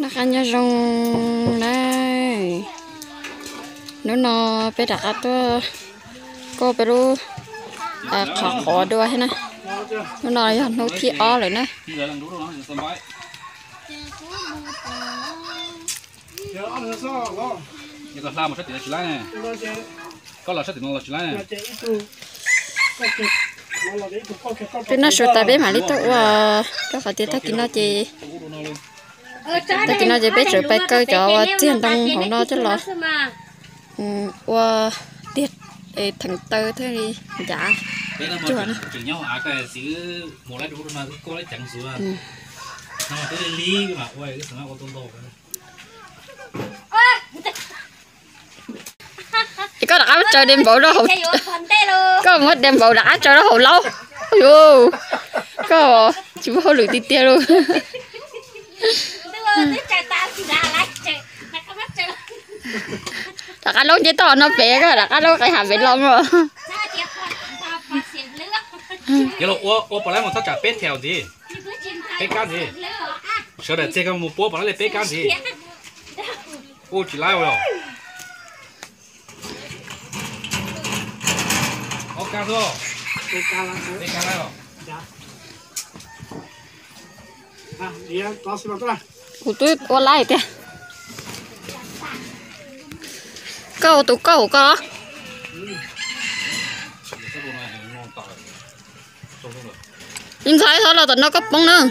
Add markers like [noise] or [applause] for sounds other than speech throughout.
nó khá nhớ rong này. Nó nó bé đặt đó cô bé ru à khó khó đua thế này nó nói nó thi o rồi nè. Giờ làm đủ nó còn làm một chút nó chỉ lại nè nó sẽ có là chút thì nó chỉ lại nó sẽ cái nó là à, cái có cái cái nó sửa tay bé mà lít tụ à nó phải tiền thì nó chỉ ta chỉ nói chỉ biết rồi bây cơ cho tiền đồng không đó chứ lo ừ, qua tiệt thằng tơ thế đi. Giả chuẩn chỉ nhau à cái xứ một lát đủ mà cô lấy chẳng xuống nó tới lý mà ôi cái thằng nó tông đồ chỉ có đã chơi đêm bộ đó hậu [laughs] có mất đêm bộ đã chơi đó hậu lâu. Có chỉ có lười đi tiêu luôn. [laughs] là cá lóc chế to nó bé rồi là cá lóc cái hàm bé long rồi. Cái lô ô ô bỏ lại một tao trả bếp theo gì. Bếp cá gì? Sợ để chơi cái một bố bỏ lại bếp cá gì? Ô chỉ lại rồi ô cá rồi bếp cá lại bếp cá lại rồi à đi ăn tao xem tao cụ tôi có lại thế à? câu tụ câu có nhìn nhưng thấy thôi là tận nó cấp bông nữa.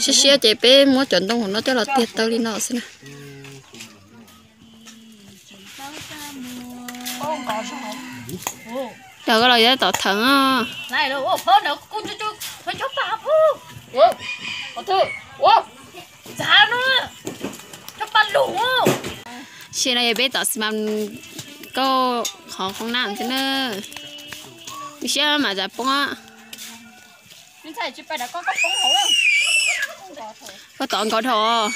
Xí xí chế bé mua chuẩn đông của nó cho là tiệt tao đi nó xin nè giờ cái lời tao thằng á này đâu ô phơ nó cũng chú chú phải cho bà phu Wow, có thư, wow. giá nữa cho bà lũ Chị này bé tao xem có khó không làm thế nữa. Chị xem mà giả bông á, nhưng thầy chỉ phải đã có có bóng hổ không có tọn có thò.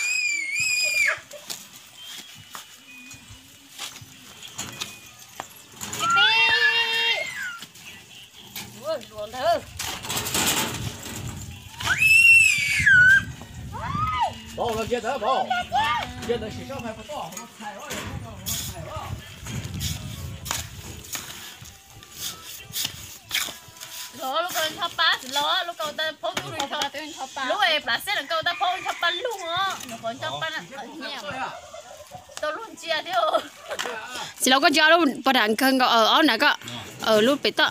cái tí ôi luồn thơ bỏ 了接着跑接着学校还不到我踩了踩了 lỡ lúc còn thắp bát lỡ lúc còn ta phô tu rồi thắp lúc ấy bà sẽ là câu ta phô thắp bát luôn á nó còn thắp bát ở nhà tao luôn chia theo Chị đâu có cho đâu, bà đàn cân có ở ở này có. Ở lúc bị tọ.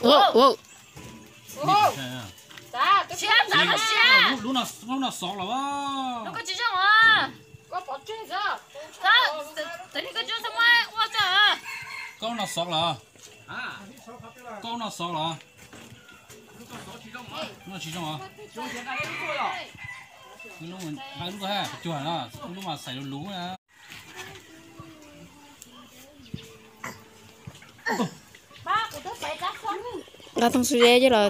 Wow, nó chia lúc nào lúc nào sọt là nó có chỉ cho mà có bỏ chia ra ta tự nhiên có cho sao mai qua cho câu nào sọt là câu nào sọt là nó chỉ trong à lúc mình hai lúc ha chuẩn à lúc mà phải ra con Ra thông suy chứ là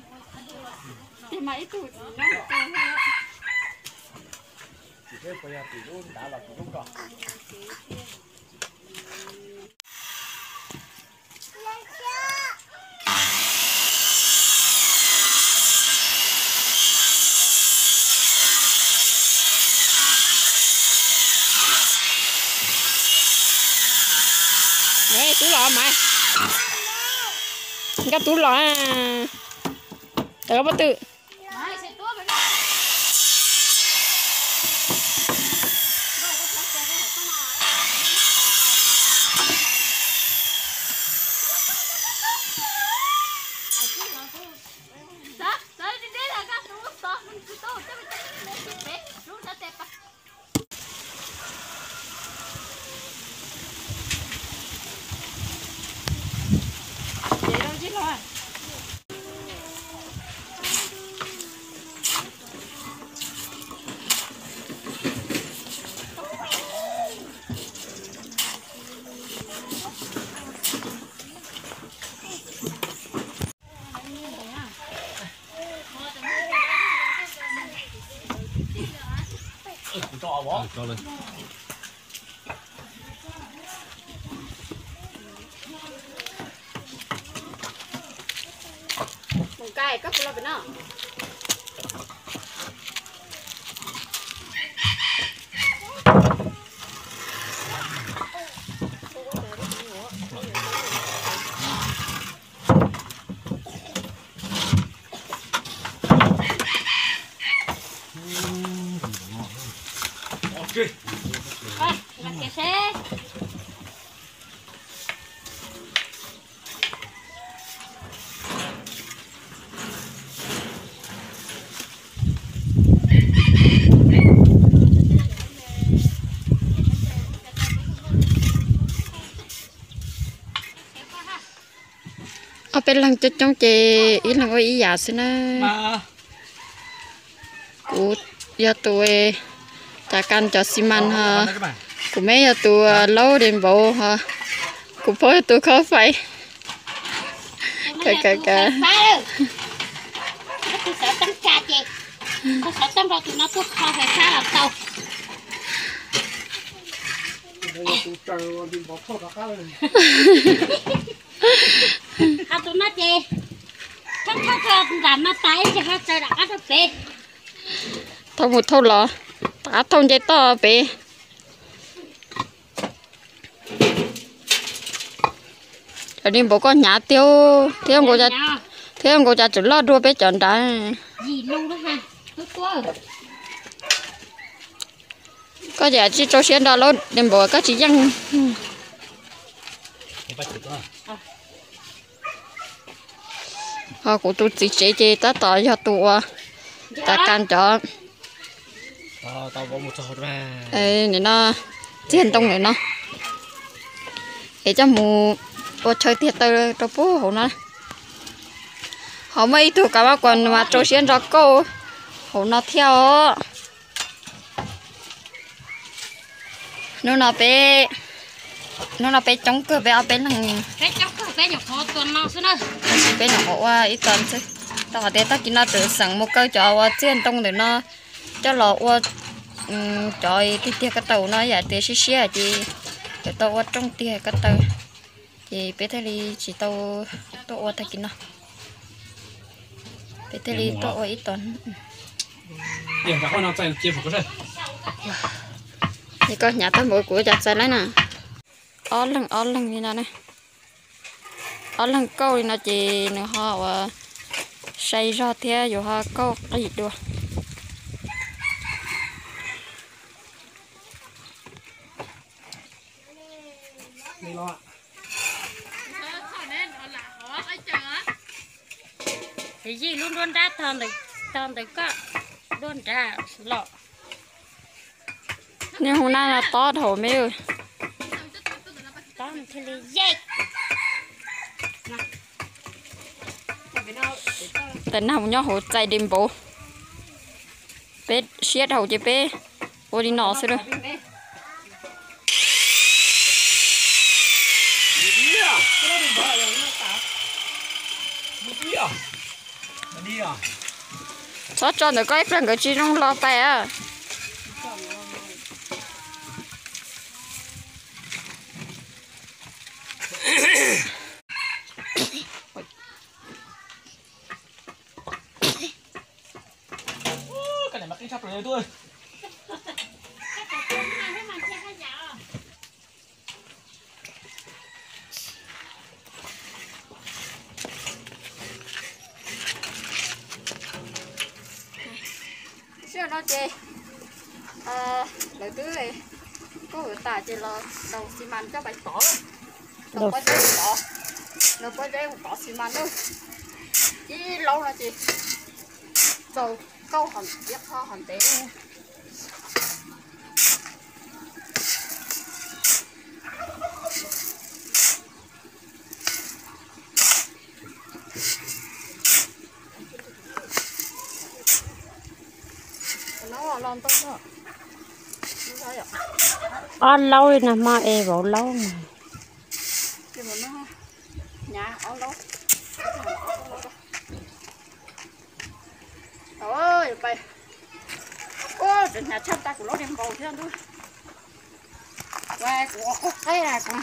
ừ cái mấy tao tao thế à tao lú tao nó chỉ được khóm về Đấy, tú lọ mày. Cái tú à. Tao có bắt tự. Này, sẽ tua với Đó, đó, đi đi là các lúc đó, mình cứ tô, cho mình tới đến bé, lúc đó tẹp à. Vậy đâu chứ lo. Ừ, cho lên một cái cấp là bên nào. Bên lăng cho trong chị ý là có ý giả xin á mà. Của giờ tôi chả can cho xi măng ha của mấy giờ tôi lâu đến bộ ha của bố tôi khó phải Cà, cà, cà. Phá đâu. Nó cứ sợ tấm cha chị. Nó sợ tấm rồi tụi nó cứ [laughs] Đây. Hả tụi nó chị. Chắc chắc là làm nó tay chứ hả trời đã nó về. thông một thâu lọ tá thông dây to bé ở đi bố con nhà tiêu thế ông cô cha thế ông cô cha chỉ lo đua bé chọn đã Gì luôn đó ha. Có giả chỉ cho xuyên đó luôn đem bố có chỉ dân cái bát thịt đó họ của tôi chỉ chế chế ta tỏ cho tụi ta can cho tao tao có một chỗ ra. Ê này nó chiên tông này nó. Để cho mù ô chơi tiệt tơ cho bố hổ nó. Họ mấy tụ cả ba quần mà cho xuyên cho cô. Hổ nó theo. Nó nó bé nó nó bé chống cửa bé bé lằng Cái phải nhập hộ tuần nó xin ơi. bé nhỏ hộ à ít tuần chứ tao để ta chỉ nó tự sẵn một câu cho à chiên tông để nó cho lọ qua cho cái tia cái tàu nó giả tia xí xí à chị. Để tao qua trong tia cái tàu. Thì bé thế li chỉ tao tao qua thay kín nó bé thế li tao qua ít tuần. Điểm các con nào chạy chia phục cái thì có nhà tao mỗi của chặt sai lấy nè. Ó lần ó lần như nào này ó lần câu thì nó chỉ nó họ xây ra thế rồi họ câu cái gì được Đi lo. Thì gì luôn luôn ra thon được thon được có luôn ra lọ. nhưng hôm nay là to thổ mấy ơi Con thì là dây tên nào nhóc hồ chạy đêm bộ bé xiết hậu chị bé ô đi nọ xưa rồi. Sao cho được cái phần cái chi trong lo tay à cái này mặc cái sắp rồi tôi xưa nó chê à lời thứ này có người ta chê là đầu xi măng cho bài tỏ đầu có giấy tỏ. Đầu có giấy tỏ xi măng đâu chỉ lâu là chị. Đầu câu hòn biết ho hòn nó Con lâu nè mà e bảo lâu mà. nhà ở lâu ơi, bay. Ô, nhà chăm ta của nó đem bầu thế thôi. Qua của cái là con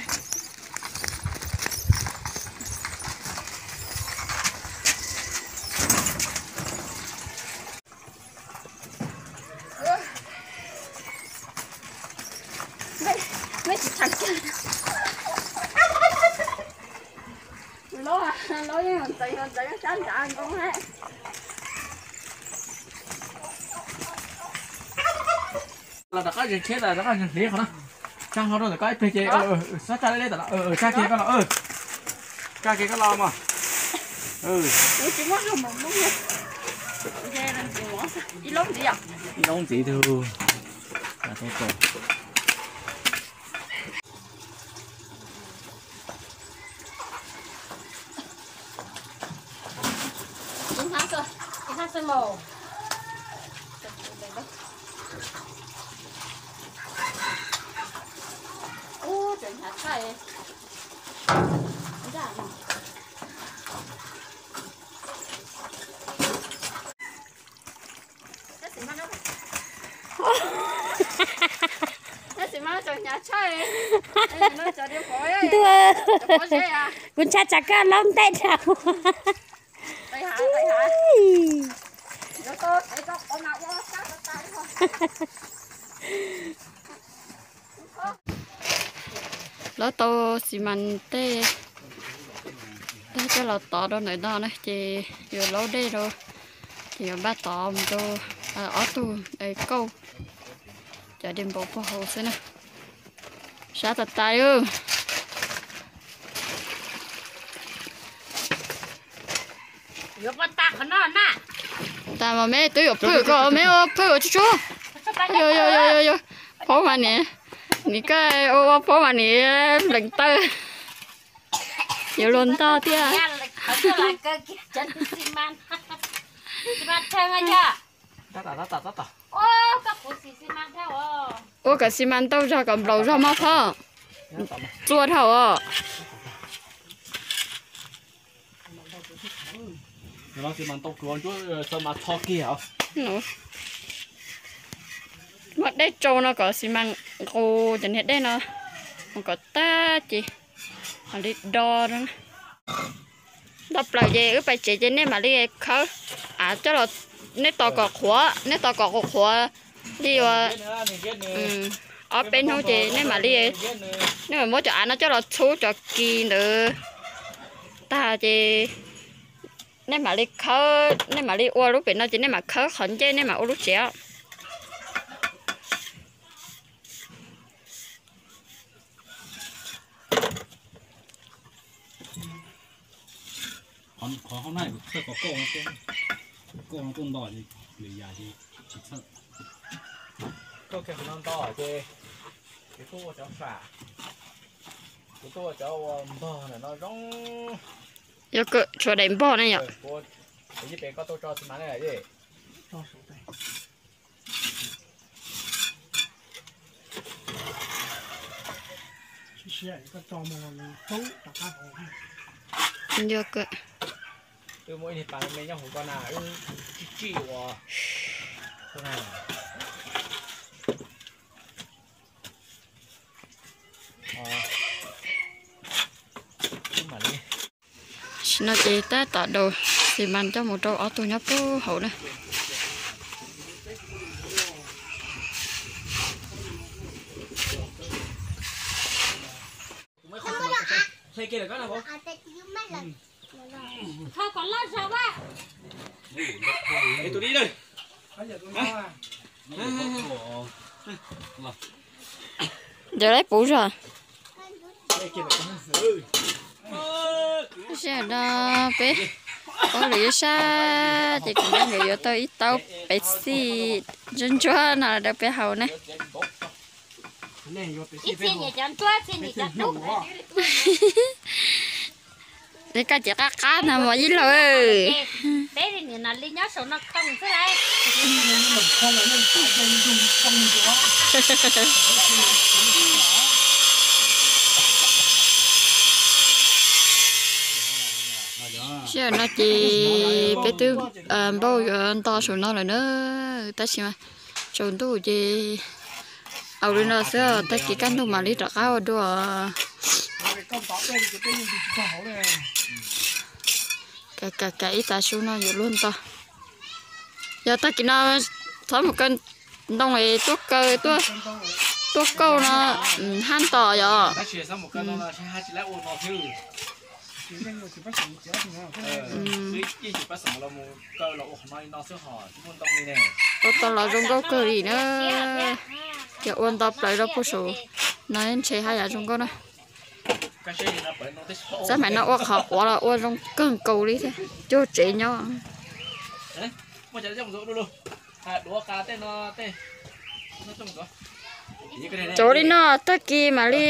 mấy chị thằng kia à nó với mình tự mình tự nó tránh trả con hết là đã cái gì chết là đã cái gì thế không trang họ rồi cái phê chế ờ ờ sát cha lên là ờ ờ cha kia cái là ờ. Cha kia cái lo mà. Ừ. Chị mất rồi mà mất rồi. Ghê lên chị mất Chị lốt gì à đông gì thôi. Là tốt rồi Chính thắng rồi. Chính thắng sơn màu. Ô trời hạt phải Dạ mà Nó xỉ mắt nó Nó xỉ mắt nó trời nhà chơi Nó trời đi phổi ấy Tua. Phổi xe à Bún cha chả cá lông tay đầu. Đây hả đây hả Nó tốt Đây có con nào có sát nó tay không lỡ tô xi măng tê. Tê cho là tỏ đâu này đó nè chị vừa lỡ đây rồi. Thì ba tỏ một tô à, ở tu đây câu. Cho đêm bộ phô hồ xem nè sao thật tay ư Yo con ta con nó nè ta mà mẹ tôi ở phơi có mẹ ở phơi ở chỗ yo yo yo yo yo phô mà nè nị cái ô phô mà nè lạnh tơ น้องที่มันตกลงช่วย然后就蛮多光，就是什么超级啊。喏，我得做那个是蛮高，今天得呢，我个大只，阿里多ะ。เราปล่อยเยก็ไปเจเจเนี่ยมาเรียเขาอาจจะเราในต่อกอกหัวในต่อกอกหัวดีว่าอืมเอเป็นเขาเจเนี่ยมาเรียเนี่ยมันว่าจะอ่านนะจะเราชูจะกินเด้อตาเจ nếu mà đi khớ nếu mà đi qua lúc bên nó chỉ nếu mà khớ khẩn chứ nếu mà ô lúc chéo còn còn hôm nay sẽ có cô nó cô nó cũng đòi thì lì nhà thì chỉ sợ. Tôi kêu nó to chứ cái khu cháu phả cái khu cháu bò này nó giống yêu cơ cho đánh bò này nhở? Ờ, cô cái gì bé có tôi cho xin bán này gì yêu cơ từ mỗi thì bán mấy nhau hủ con nào ừ chị chị của con này ờ nhưng mà đi nó chỉ ta tỏ đồ. Thì mình cho một trâu ở tôi nhấp tô hậu này Thế kia là cái nào không? Thôi còn lo sao ba Ê, tôi đi đây. giờ lấy bủ rồi. Thế kia là cái nào? Sẽ đó bé có lý sa thì cũng đang người tôi ít tao bé xì. Chân chua nào được bé hậu này. [laughs] Để cái chỉ cá cá nào mà gì rồi Bé thì nào đi nhớ số nó không thế này [laughs] [laughs] sẽ nó chỉ bé tư bao giờ anh to số nó là nó ta xem mà. Trốn tu chỉ ao đi nó sẽ ta chỉ căn tu mà đi trả cao đùa cái cái cái ta số nó nhiều luôn ta giờ ta chỉ nó thấy một cân đông này tuốt cơ tuốt tuốt câu nó ừ, han tỏ giờ một cái nó chỉ lại ôn chỉ bắt sống là một câu là ôn nó nó sẽ hỏi chúng con đông này nè tôi tao là trong câu cười gì nữa giờ ôn tập lại đó cô số nói em chơi hai giờ trong câu này sao mày nó ôn học quá là ôn trong cơn cầu đi thế. Cho chế nhau. Mà chả trong rỗ luôn đâu à đũa cá tên nó tên nó trong rỗ chỗ đi nó tất kỳ mà đi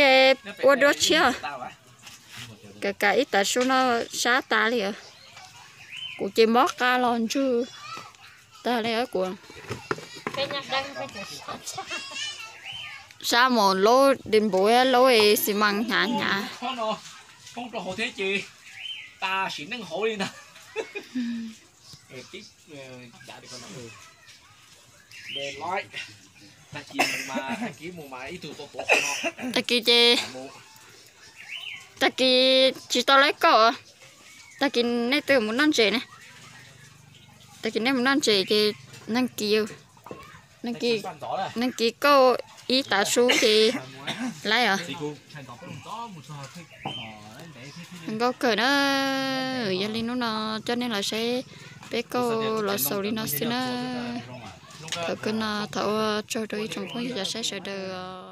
ôn đó chia cái cái ít ta số nó sát ta liền cũng chỉ mót ca lon chứ. Ta lấy ở cái sao mà lô đến bữa lô ấy xi măng nhà nhà con trò hồ thế chị. Ta chỉ nâng đi nè. [laughs] Ờ tí dạ đi con nó để nói ta chỉ mà ta chỉ mù mà ít từ bộ bộ nó. Ta kia chê ta kia chỉ tao [laughs] lấy à ta kia nãy từ muốn ăn chè này. Ta kia nãy muốn ăn chè thì năng kia năng là năng kia câu ý ta số thì lấy à? Ờ không có cờ nó ở gia nó nó cho nên là sẽ bé câu lọ sầu đi nó xin nó ở cái nó thấu cho đôi trong phong giờ sẽ sẽ được